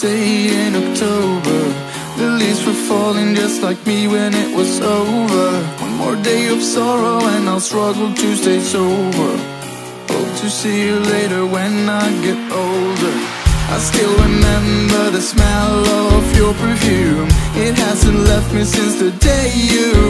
day in October. The leaves were falling just like me when it was over. One more day of sorrow and I'll struggle to stay sober. Hope to see you later when I get older. I still remember the smell of your perfume. It hasn't left me since the day you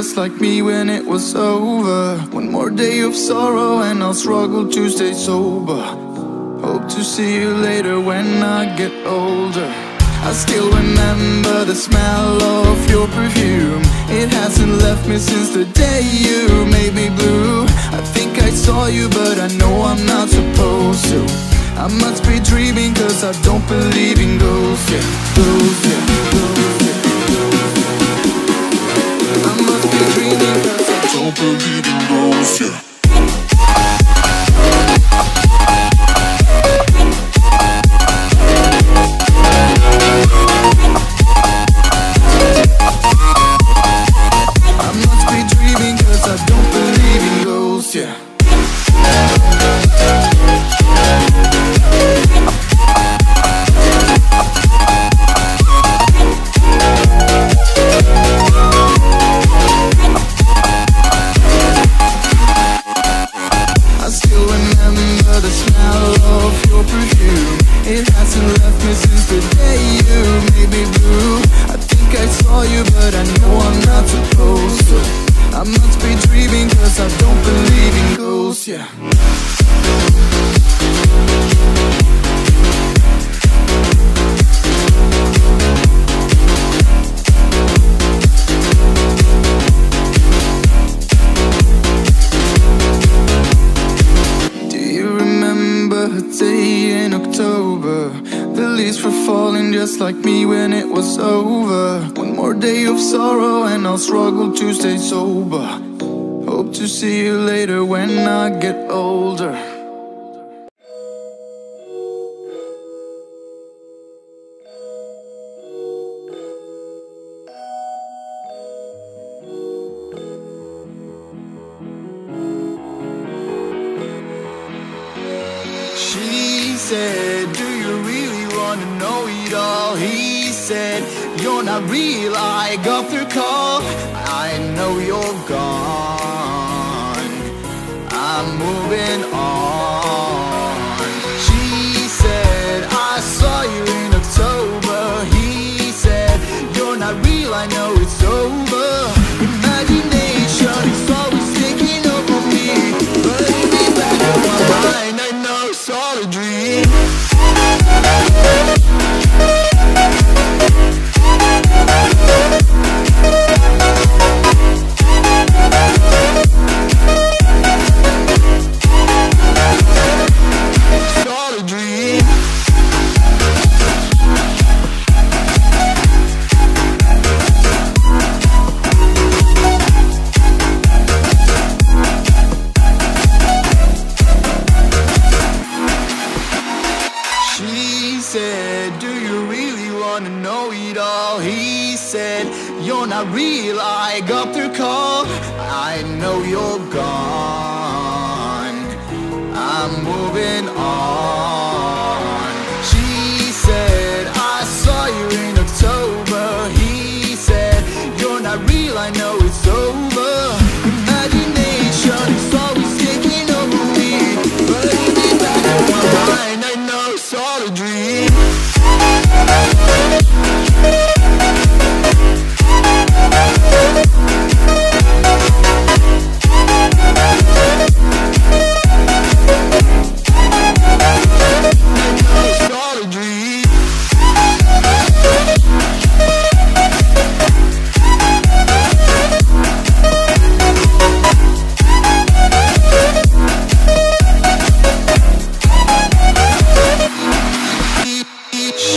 just like me when it was over. One more day of sorrow and I'll struggle to stay sober. Hope to see you later when I get older. I still remember the smell of your perfume. It hasn't left me since the day you made me blue. I think I saw you, but I know I'm not supposed to. I must be dreaming, cause I don't believe in ghosts, yeah. Ghosts, yeah. I don't I must be dreaming, cause I don't believe in ghosts, yeah. Just like me when it was over. One more day of sorrow and I'll struggle to stay sober. Hope to see you later when I get older. She said, Do you really want to know it all? He said, You're not real, I got through call. I know you're gone. I'm moving on. Said, Do you really wanna know it all? He said, You're not real, I got the call. I know you're gone. I'm moving on.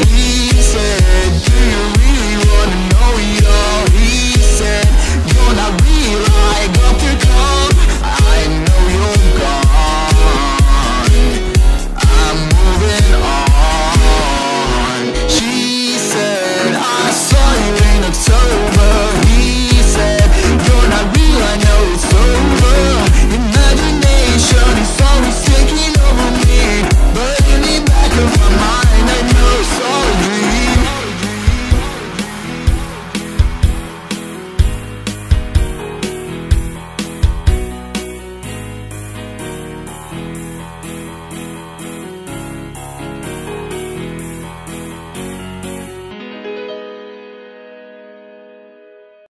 Mm-hmm.